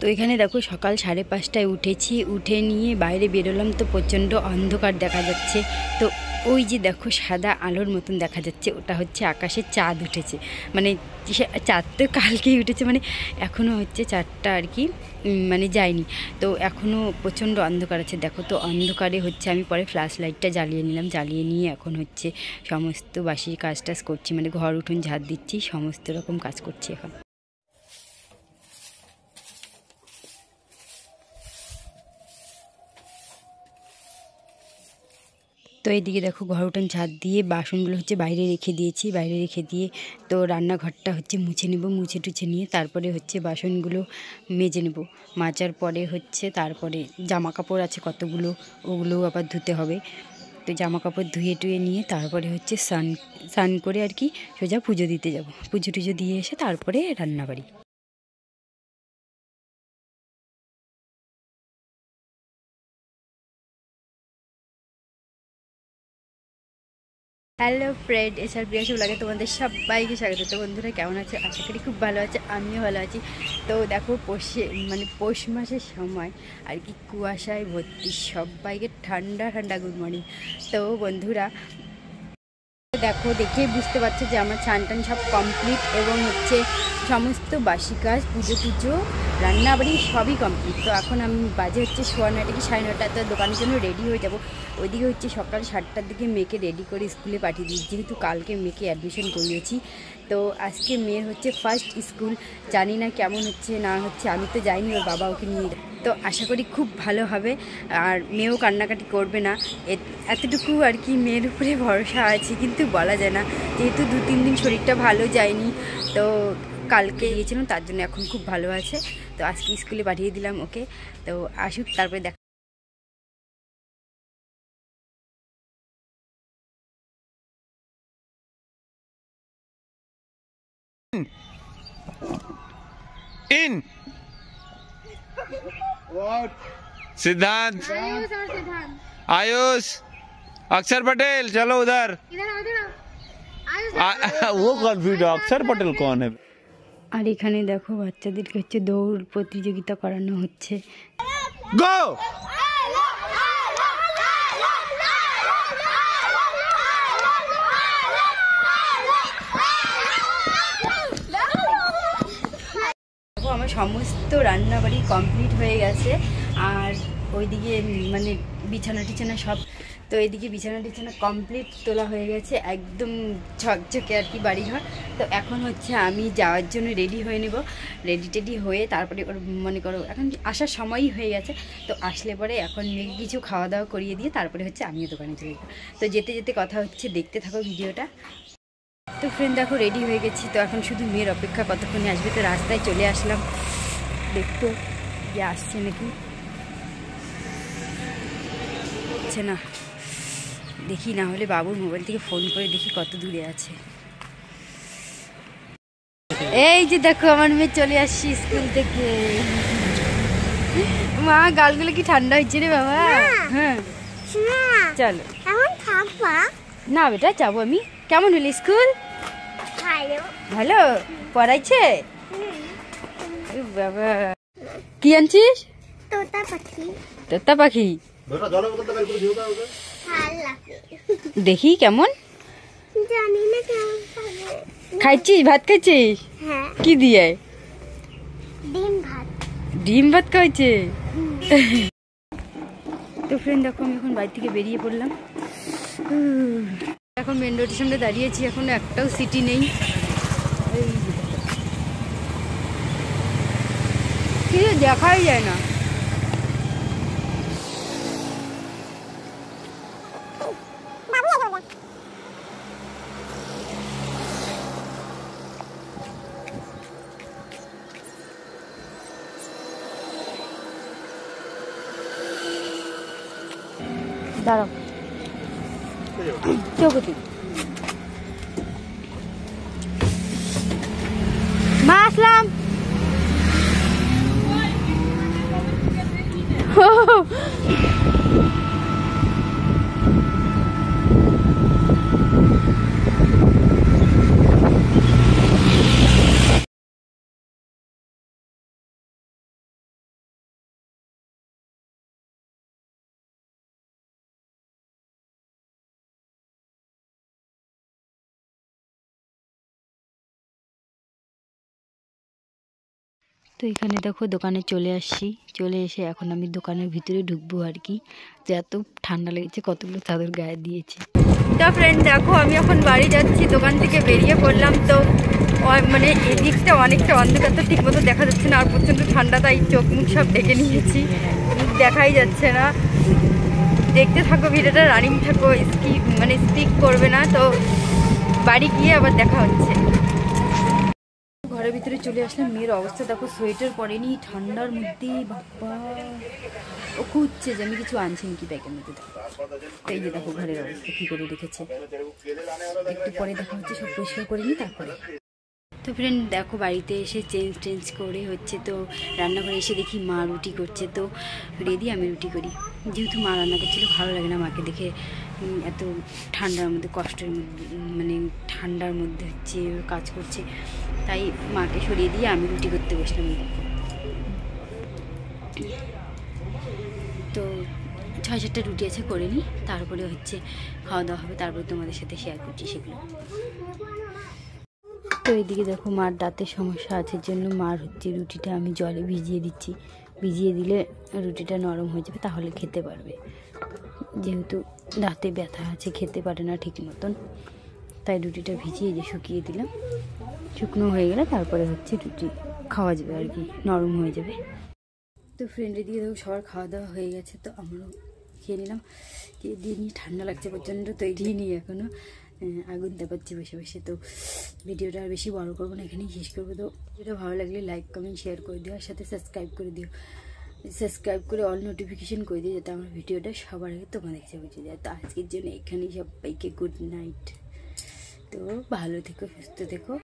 তো এখানে দেখো সকাল সাড়ে পাঁচটায় উঠেছি, উঠে নিয়ে বাইরে বেরোলাম তো প্রচণ্ড অন্ধকার দেখা যাচ্ছে। তো ওই যে দেখো সাদা আলোর মতন দেখা যাচ্ছে, ওটা হচ্ছে আকাশে চাঁদ উঠেছে। মানে চাঁদ তো কালকেই উঠেছে মানে এখনও হচ্ছে চাঁদটা আর কি মানে যায়নি। তো এখনও প্রচণ্ড অন্ধকার আছে, দেখো তো অন্ধকারে হচ্ছে আমি পরে ফ্ল্যাশ লাইটটা জ্বালিয়ে নিলাম, জ্বালিয়ে নিয়ে এখন হচ্ছে সমস্ত বাসির কাজ টাজ করছি মানে ঘর উঠোন ঝাড় দিচ্ছি, সমস্ত রকম কাজ করছি এখন। তো এইদিকে দেখো ঘর উঠান ছাদ দিয়ে বাসনগুলো হচ্ছে বাইরে রেখে দিয়েছি। বাইরে রেখে দিয়ে তো রান্নাঘরটা হচ্ছে মুছে নেব, মুছে টুছে নিয়ে তারপরে হচ্ছে বাসনগুলো মেজে নেব। মাজার পরে হচ্ছে তারপরে জামা কাপড় আছে কতগুলো, ওগুলোও আবার ধুতে হবে। তো জামা কাপড় ধুয়ে টুয়ে নিয়ে তারপরে হচ্ছে স্নান স্নান করে আর কি সোজা পুজো দিতে যাব। পুজো টুজো দিয়ে এসে তারপরে রান্নাবাড়ি। হ্যালো ফ্রেন্ড এসআর প্রিয়া সব লাগে তোমাদের সবাইকে স্বাগত। তো বন্ধুরা, কেমন আছে? আশা করি খুব ভালো আছে, আমিও ভালো আছি। তো দেখো, পৌষে মানে পৌষ মাসের সময় আর কি কুয়াশায় ভর্তি, সবাইকে ঠান্ডা ঠান্ডা গুড মর্নিং তো বন্ধুরা, দেখো দেখে বুঝতে পারছ যে আমার ছান টান সব কমপ্লিট এবং হচ্ছে সমস্ত বাসি কাজ পুজো টুজো রান্নাবাড়ি সবই কমপ্লিট তো এখন আমি বাজে হচ্ছে সোয়া নয়টা কি সাড়ে নয়টা, তো দোকানের জন্য রেডি হয়ে যাব। ওইদিকে হচ্ছে সকাল সাতটার দিকে মেয়েকে রেডি করে স্কুলে পাঠিয়ে দিই যেহেতু কালকে মেয়েকে অ্যাডমিশন করিয়েছি, তো আজকে মেয়ের হচ্ছে ফার্স্ট স্কুল জানি না কেমন হচ্ছে, না হচ্ছে, আমি তো যাইনি ওর বাবা ওকে নিয়ে। তো আশা করি খুব ভালো হবে। আর মেয়েও কান্নাকাটি করবে না। এতটুকু আর কি মেয়ের উপরে ভরসা আছে, কিন্তু বলা যায় না। যেহেতু দু তিন দিন শরীরটা ভালো যায়নি, তো কালকে গিয়েছিলাম, তার জন্য এখন খুব ভালো আছে। তো আজকে স্কুলে পাঠিয়ে দিলাম ওকে তো আসুক তারপরে দেখ इन सिद्धांत आयुष और सिद्धांत आयुष अक्षर पटेल चलो उधर इधर आओ इधर आओ आयुष आ, वो कौन अक्षर पटेल कौन है আর এখানে দেখো বাচ্চাদেরকে হচ্ছে দৌড় প্রতিযোগিতা করানো হচ্ছে। দেখো আমার সমস্ত রান্নাবাড়ি কমপ্লিট হয়ে গেছে। আর ওইদিকে মানে বিছানা টিছানা সব তো এদিকে বিছানা টিছানা কমপ্লিট তোলা হয়ে গেছে, একদম ঝকঝকে আর কি বাড়িঘর। তো এখন হচ্ছে আমি যাওয়ার জন্য রেডি হয়ে নেব। রেডি টেডি হয়ে তারপরে ওর মনে করো, এখন আসার সময়ই হয়ে গেছে। তো আসলে পরে এখন কিছু খাওয়া দাওয়া করিয়ে দিয়ে তারপরে হচ্ছে আমিও দোকানে চলে যাব। তো যেতে যেতে কথা হচ্ছে, দেখতে থাকো ভিডিওটা। তো ফ্রেন্ড দেখো রেডি হয়ে গেছি, তো এখন শুধু মেয়ের অপেক্ষা কতক্ষণে আসবে, তো রাস্তায় চলে আসলাম। দেখতো যে আসছে নাকি? হচ্ছে না। দেখি না হলে বাবুর মোবাইল থেকে ফোন করে দেখি কত দূরে আছে। এই যে দেখো আমার মেয়ে চলে আসছি স্কুল থেকে। মা গালগুলো কি ঠান্ডা হচ্ছে রে বাবা? হ্যাঁ। চলো। না বেটা যাব আমি। কেমন হলো স্কুল? ভালো। পড়াইছে? বাবা। কি আনছিস? তোতা পাখি। তোতা পাখি? দেখি কেমন? জানি না কেমন হবে খাইছিস? ভাত খাইছিস? হ্যাঁ। কি দিয়ে? ডিম ভাত। ডিম খাইছে? তো ফ্রেন্ড দেখো আমি এখন বাড়ি থেকে বেরিয়ে পড়লাম। এখন মেন রোডের সামনে দাঁড়িয়েছি এখন একটাও সিটি নেই। এই কিছু দেখাই যায় না। দাঁড়াও। চৌকুতি মা আসলাম। তো এখানে দেখো দোকানে চলে আসছি। চলে এসে এখন আমি দোকানের ভিতরে ঢুকবো আর কি। যে এত ঠান্ডা লেগেছে, কতগুলো চাদর গায়ে দিয়েছে। তো ফ্রেন্ড দেখো আমি এখন বাড়ি যাচ্ছি, দোকান থেকে বেরিয়ে পড়লাম তো মানে এদিকটা অনেকটা অন্ধকার তো ঠিক মতো দেখা যাচ্ছে না, আর প্রচণ্ড ঠান্ডা, তাই চোখ মুখ সব ডেকে নিয়েছি। দেখাই যাচ্ছে না। দেখতে থাকো ভিডিওটা, রানিং থাকো, স্কিপ মানে স্টিক করবে না তো, বাড়ি গিয়ে আবার দেখা হচ্ছে। ঘরের ভিতরে চলে আসলাম, মেয়ের অবস্থা দেখো সোয়েটার পরেনি, ঠান্ডার মধ্যে, বাবা। ও খুঁজছে যে আমি কিছু আনছি নাকি ব্যাগের মধ্যে। এই যে দেখো ঘরের অবস্থা, কী করে রেখেছে। একটু পরে দেখা হচ্ছে, সব পরিষ্কার করে নি তারপরে। তো ফ্রেন্ড দেখো বাড়িতে এসে চেঞ্জ টেঞ্জ করে হচ্ছে তো রান্নাঘরে এসে দেখি মা রুটি করছে। তো রেডি আমি রুটি করি। যেহেতু মা রান্না করছিল, ভালো লাগে না মাকে দেখে এত ঠান্ডার মধ্যে, কষ্টের মানে ঠান্ডার মধ্যে হচ্ছে কাজ করছে, তাই মাকে সরিয়ে দিয়ে আমি রুটি করতে বসলাম। তো ছয় সাতটা রুটি আছে, করে নিই। তারপরে হচ্ছে খাওয়া দাওয়া হবে, তারপরে তোমাদের সাথে শেয়ার করছি সেগুলো। তো এদিকে দেখো মার দাঁতের সমস্যা আছে জন্য মার হচ্ছে রুটিটা আমি জলে ভিজিয়ে দিচ্ছি। ভিজিয়ে দিলে রুটিটা নরম হয়ে যাবে, তাহলে খেতে পারবে। যেহেতু দাঁতে ব্যথা আছে, খেতে পারে না ঠিক মতন। তাই রুটিটা ভিজিয়ে যে শুকিয়ে দিলাম, শুকনো হয়ে গেলে তারপরে হচ্ছে রুটি খাওয়া যাবে আর কি, নরম হয়ে যাবে। তো ফ্রেন্ডের দিকে দেখো সবার খাওয়া দাওয়া হয়ে গেছে, তো আমরাও খেয়ে নিলাম। দিয়ে নিয়ে ঠান্ডা লাগছে প্রচণ্ড, তো এগিয়ে নিই এখনও আগুন দেখাচ্ছি বসে বসে। তো ভিডিওটা আর বেশি বড় করব না, এখানেই শেষ করব। তো ভিডিওটা ভালো লাগলে লাইক কমেন্ট শেয়ার করে দিও, আর সাথে সাবস্ক্রাইব করে দিও। সাবস্ক্রাইব করে অল নোটিফিকেশান করে দিও, যাতে আমার ভিডিওটা সবার আগে তোমাদের কাছে পৌঁছে যায়। তো আজকের জন্য এখানেই সবাইকে গুড নাইট তো ভালো থেকো, সুস্থ থেকো।